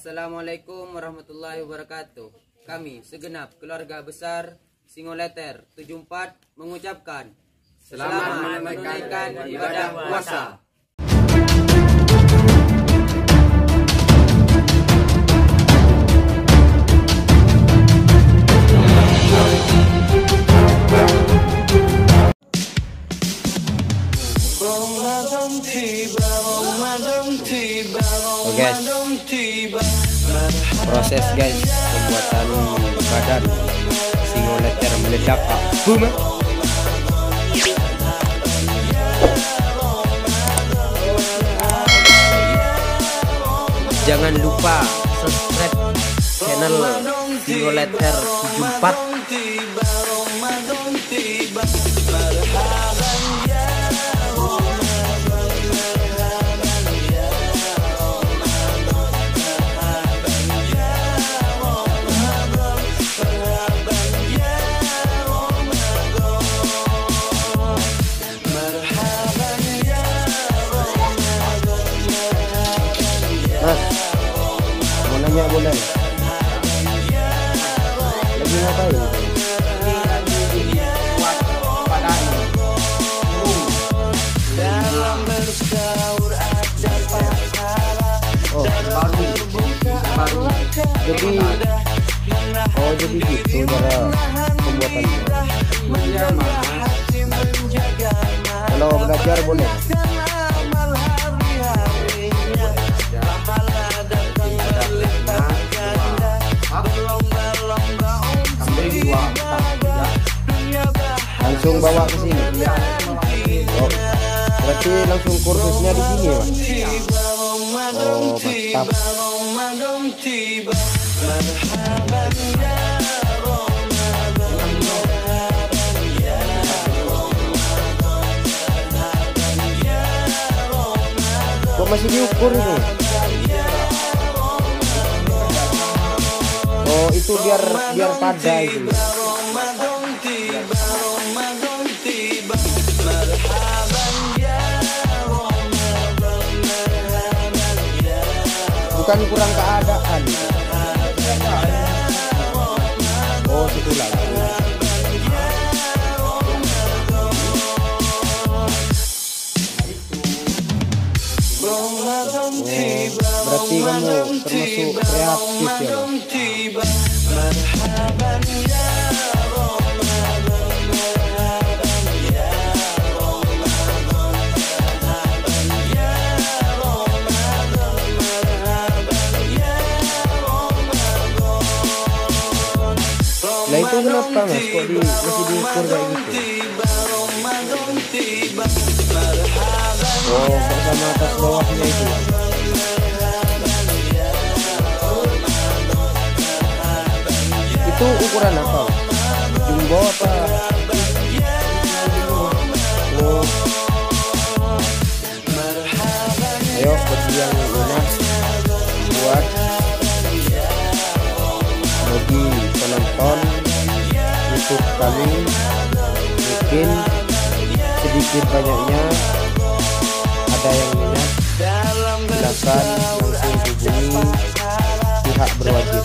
Assalamualaikum warahmatullahi wabarakatuh. Kami segenap keluarga besar Singoleter 74 mengucapkan selamat menunaikan ibadah puasa. Oh guys, proses guys pembuatan badan singoleter meledak. Boom. eh. Jangan lupa subscribe channel singoleter 74 Oh, jadi oh jadi gitu cara pembuatannya. Kalau belajar boleh. Langsung bawa ke sini. Berarti langsung kursusnya di sini ya? Oh, mantap. Kok masih diukur itu? Oh, itu biar biar pada itu. Bukan kurang keadaan. Oh, situ lah. Oh, berarti kamu termasuk kreatif ya? Kenapa mas kok di masih diukur kayak gitu? Oh bersama atas bawahnya itu. Itu ukuran apa? Sedikit banyaknya ada yang minat silakan langsung hubungi pihak berwajib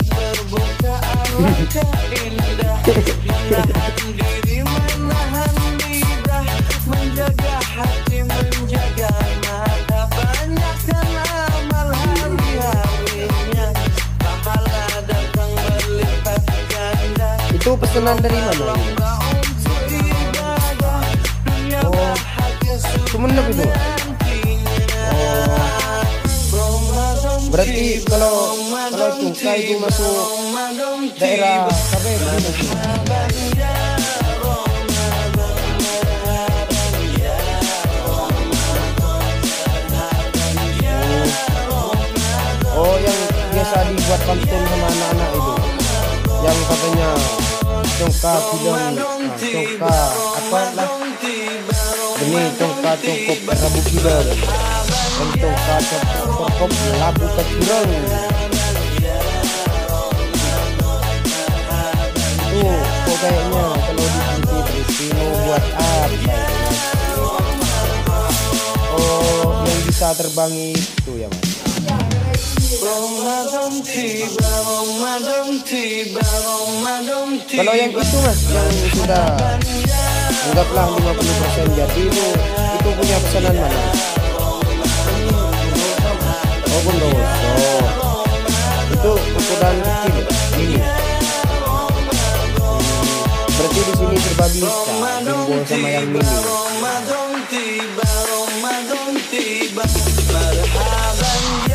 itu pesanan dari mana ini? Sumenep itu. Oh. Berarti kalau kalau cungkai itu masuk daerah KBRI nanti Oh yang biasa dibuat pantun sama anak-anak itu. Yang katanya Congka bilang nah, Congka apa lah Ini congka congkop rabu kidal Dan congka congkop labu kecurang Itu kok kayaknya kalau diganti mau buat apa? Oh yang bisa terbangi itu ya mas. Kalau yang itu mas, yang sudah anggaplah 50% jadi itu itu punya pesanan mana? Oh Bondowoso. Itu ukuran kecil, ini. Berarti di sini serba bisa, sama yang mini.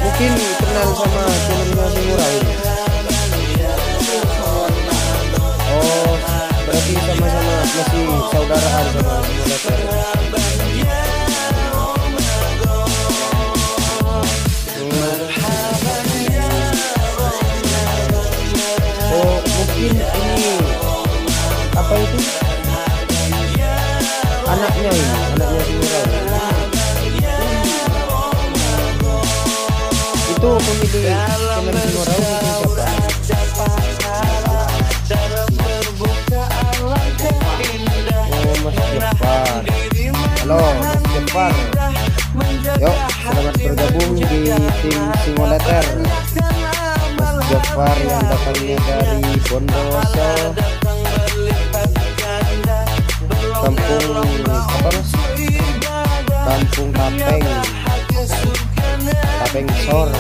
Mungkin kenal sama si Murah ini. Hmm. Oh, mungkin ini apa itu? Anaknya ini, anaknya. Itu pemilik channel si Jepar. Yuk, selamat bergabung di tim simulator. Mas Jepar yang datangnya dari Bondowoso. Kampung apa Mas? Kampung Tapeng. Tapeng Sor.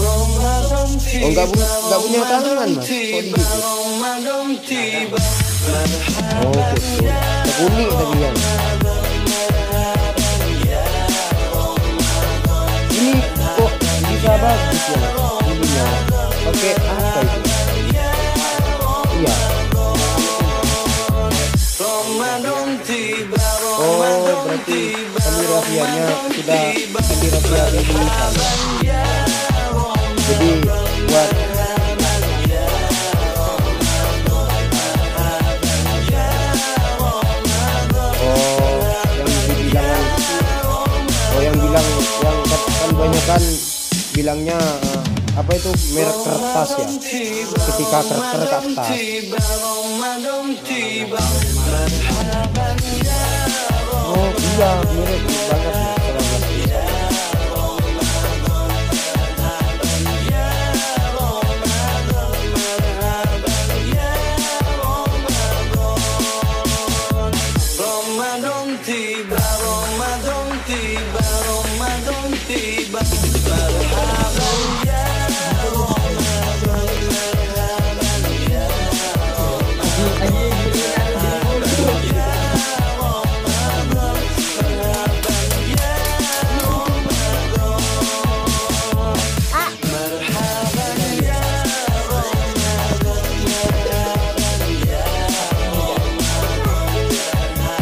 Oh, enggak punya enggak punya tangan, Mas. Kok digigit? Oh, betul. Tekuni tadi yang. Ya ininya. Pakai apa itu? Iya. Oh, berarti kaligrafianya sudah kaligrafi di sana. Jadi buat Oh, yang dibilang Oh, yang bilang yang kan banyak kan bilangnya eh, apa itu merek kertas ya. Ketika kertas kertas. Oh, iya, mirip banget nih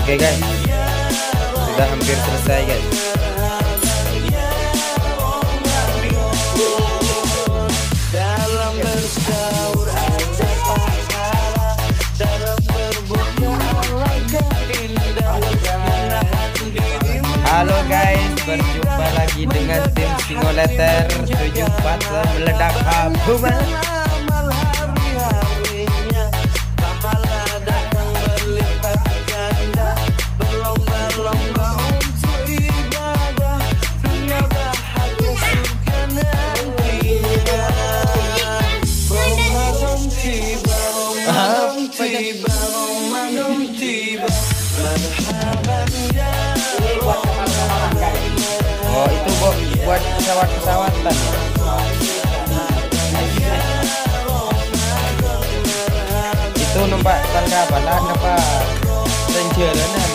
Oke guys, sudah hampir selesai guys. Halo guys, berjumpa lagi dengan tim Singoleter 74 meledak Abuma. Itu numpak tangga balan apa Renjeranan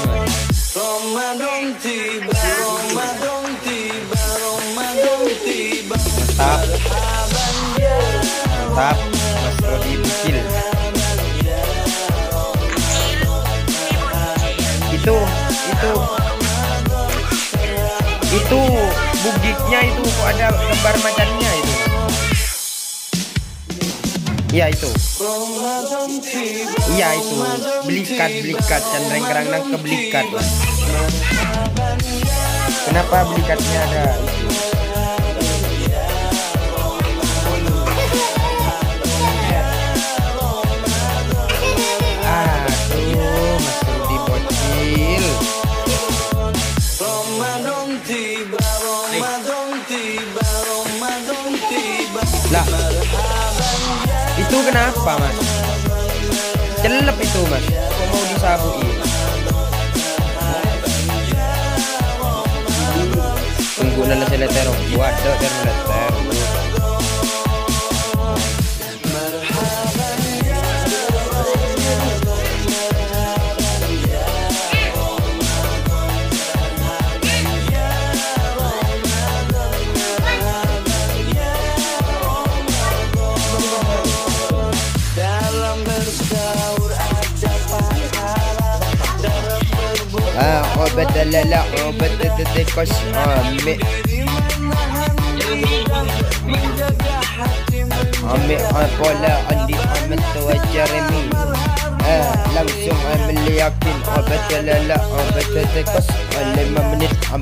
Mantap Mantap Mas Rodi Bukil Itu Itu. Itu bugiknya itu kok ada gambar macannya itu iya itu. Iya itu. Belikat belikat. Candreng kerang nang ke belikat. Mas. kenapa belikatnya ada itu? Aduh mas Rudi bocil. Lah, itu kenapa mas? Celep itu mas, kok mau disabui? Tunggu nala seleter, waduh dan بدل لعوبة تتكش عمي. عمي عبولة عندي عم توجرمي آه لو سمع من اللي يكين عبت لا لا عبت تتكش اللي ما منت عم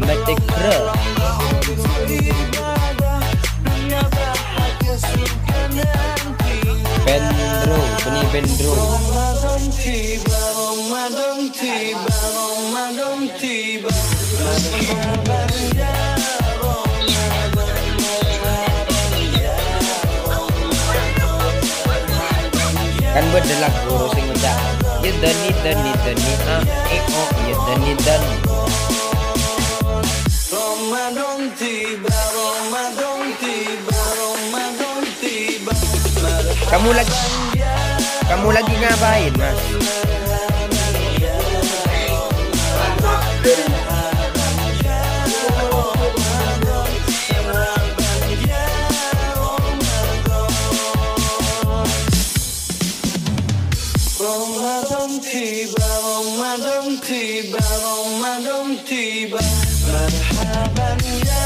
بندرو بني بندرو bedelak guru sing ngucap ya dani dani dani a e o ya dani dan Ramadan tiba, Ramadan tiba, Ramadan tiba. kamu lagi kamu lagi ngapain mas Ramadan tiba. Marhaban ya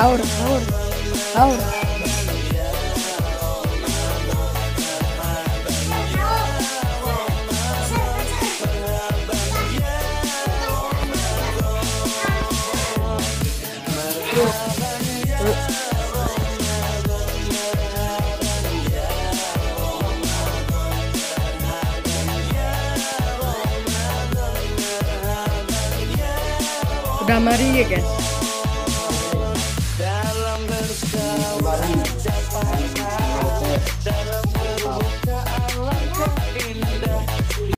Ahora, ahora, ahora. Udah mari ya guys